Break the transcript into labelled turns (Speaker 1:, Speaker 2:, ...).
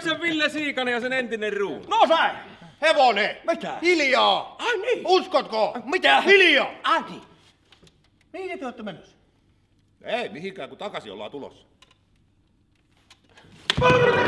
Speaker 1: se Ville Siikanen ja sen entinen ruu?
Speaker 2: No sai!
Speaker 3: Hevonen!
Speaker 2: Mitä?
Speaker 3: Hiljaa!
Speaker 2: Ai niin!
Speaker 3: Uskotko?
Speaker 2: Mitä?
Speaker 3: Hiljaa!
Speaker 2: Ai niin. Mihin te olette menossa?
Speaker 3: Ei mihinkään, kun takaisin ollaan tulossa.
Speaker 2: Purra!